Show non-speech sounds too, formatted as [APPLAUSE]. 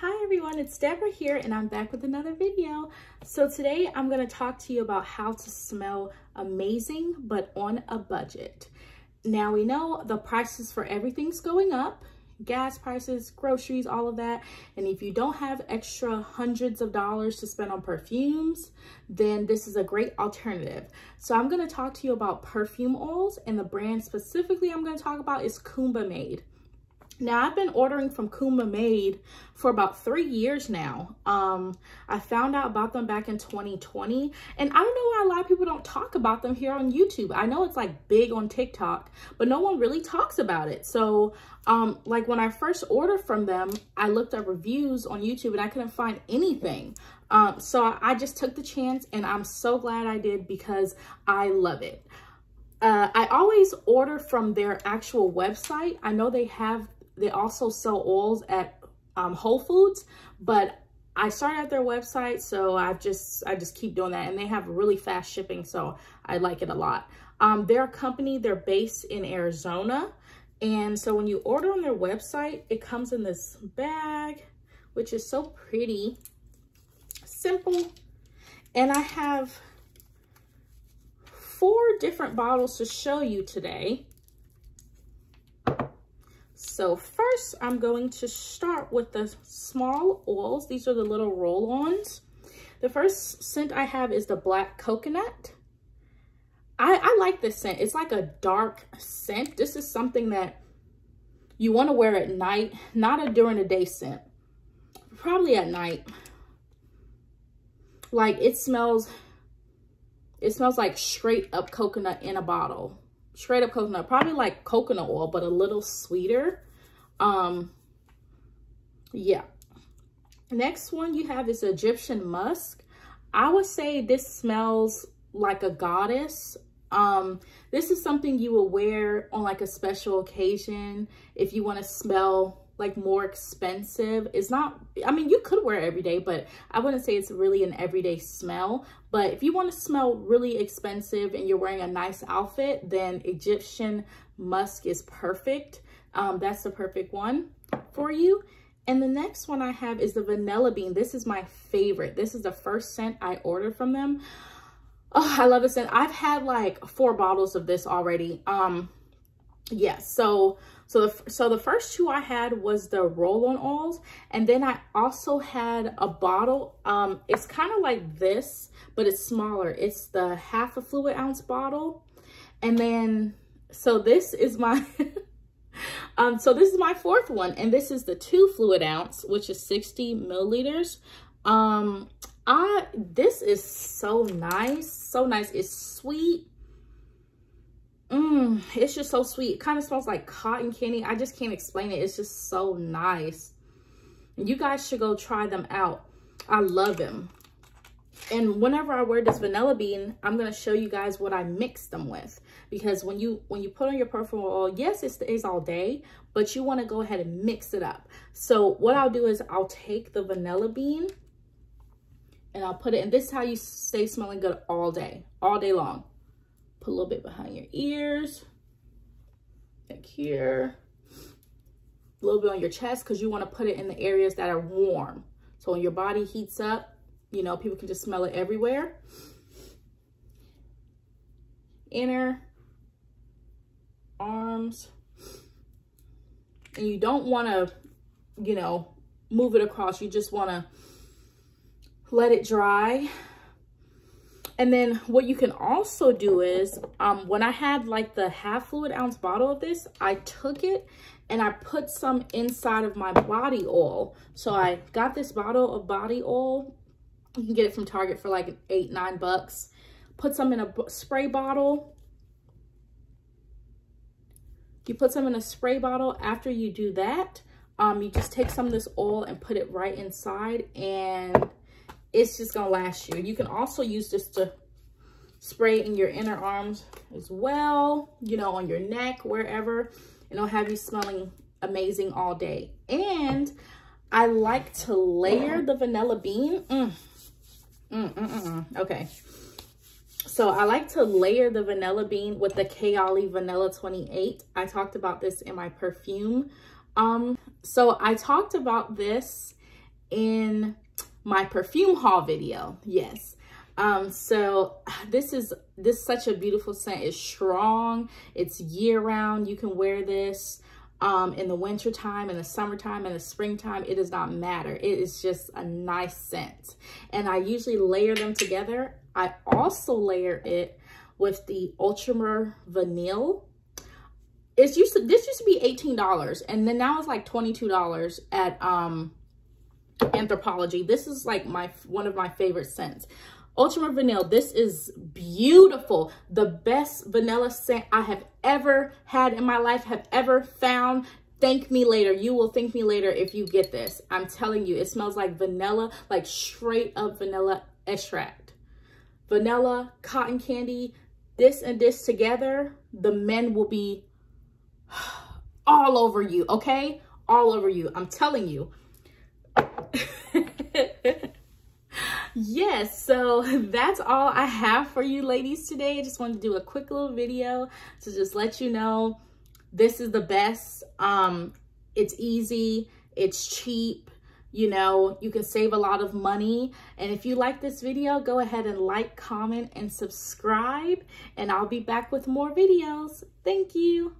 Hi everyone, it's Debra here and I'm back with another video. So today I'm going to talk to you about how to smell amazing but on a budget. Now we know the prices for everything's going up, gas prices, groceries, all of that. And if you don't have extra hundreds of dollars to spend on perfumes, then this is a great alternative. So I'm going to talk to you about perfume oils and the brand specifically I'm going to talk about is Kuumba Made. Now, I've been ordering from Kuumba Made for about three years now. Um, I found out about them back in 2020. And I don't know why a lot of people don't talk about them here on YouTube. I know it's like big on TikTok, but no one really talks about it. So, um, like when I first ordered from them, I looked at reviews on YouTube and I couldn't find anything. Um, so I just took the chance and I'm so glad I did because I love it. Uh, I always order from their actual website. I know they have they also sell oils at um, Whole Foods, but I started at their website, so I just I just keep doing that, and they have really fast shipping, so I like it a lot. Um, their company, they're based in Arizona, and so when you order on their website, it comes in this bag, which is so pretty, simple, and I have four different bottles to show you today. So first, I'm going to start with the small oils. These are the little roll-ons. The first scent I have is the black coconut. I, I like this scent. It's like a dark scent. This is something that you want to wear at night, not a during the day scent. Probably at night. Like it smells, it smells like straight up coconut in a bottle. Straight up coconut, probably like coconut oil, but a little sweeter. Um, yeah. Next one you have is Egyptian musk. I would say this smells like a goddess. Um, this is something you will wear on like a special occasion if you want to smell like more expensive. It's not, I mean, you could wear it every day, but I wouldn't say it's really an everyday smell. But if you want to smell really expensive and you're wearing a nice outfit, then Egyptian musk is perfect. Um, that's the perfect one for you. And the next one I have is the Vanilla Bean. This is my favorite. This is the first scent I ordered from them. Oh, I love this scent. I've had like four bottles of this already. Um, yeah, so so the, so the first two I had was the roll-on oils. And then I also had a bottle. Um, it's kind of like this, but it's smaller. It's the half a fluid ounce bottle. And then, so this is my, [LAUGHS] Um, so this is my fourth one, and this is the two fluid ounce, which is 60 milliliters. Um, I, this is so nice, so nice. It's sweet. Mmm, it's just so sweet. It kind of smells like cotton candy. I just can't explain it. It's just so nice. You guys should go try them out. I love them. And whenever I wear this vanilla bean, I'm going to show you guys what I mix them with because when you when you put on your perfume oil yes it stays all day but you want to go ahead and mix it up so what i'll do is i'll take the vanilla bean and i'll put it and this is how you stay smelling good all day all day long put a little bit behind your ears like here a little bit on your chest because you want to put it in the areas that are warm so when your body heats up you know people can just smell it everywhere inner arms and you don't want to, you know, move it across. You just want to let it dry. And then what you can also do is, um, when I had like the half fluid ounce bottle of this, I took it and I put some inside of my body oil. So I got this bottle of body oil. You can get it from Target for like eight, nine bucks. Put some in a spray bottle you put some in a spray bottle. After you do that, um, you just take some of this oil and put it right inside and it's just gonna last you. You can also use this to spray in your inner arms as well, you know, on your neck, wherever. And it'll have you smelling amazing all day. And I like to layer the vanilla bean. Mm. Mm, mm, mm, mm. okay. So I like to layer the vanilla bean with the Kayali Vanilla 28. I talked about this in my perfume. Um, so I talked about this in my perfume haul video. Yes. Um, so [SIGHS] this is, this is such a beautiful scent. It's strong. It's year round. You can wear this um, in the winter time, in the summertime, in the springtime. It does not matter. It is just a nice scent. And I usually layer them together. I also layer it with the Outremer Vanille. It's used to, this used to be $18 and then now it's like $22 at um Anthropologie. This is like my one of my favorite scents. Outremer Vanilla. this is beautiful. The best vanilla scent I have ever had in my life, have ever found. Thank me later. You will thank me later if you get this. I'm telling you, it smells like vanilla, like straight up vanilla extract. Vanilla, cotton candy, this and this together, the men will be [SIGHS] all over you, okay? All over you. I'm telling you. Yes, so [LAUGHS] that's all I have for you ladies today. I just wanted to do a quick little video to just let you know this is the best. Um, it's easy, it's cheap, you know, you can save a lot of money. And if you like this video, go ahead and like, comment, and subscribe. And I'll be back with more videos. Thank you.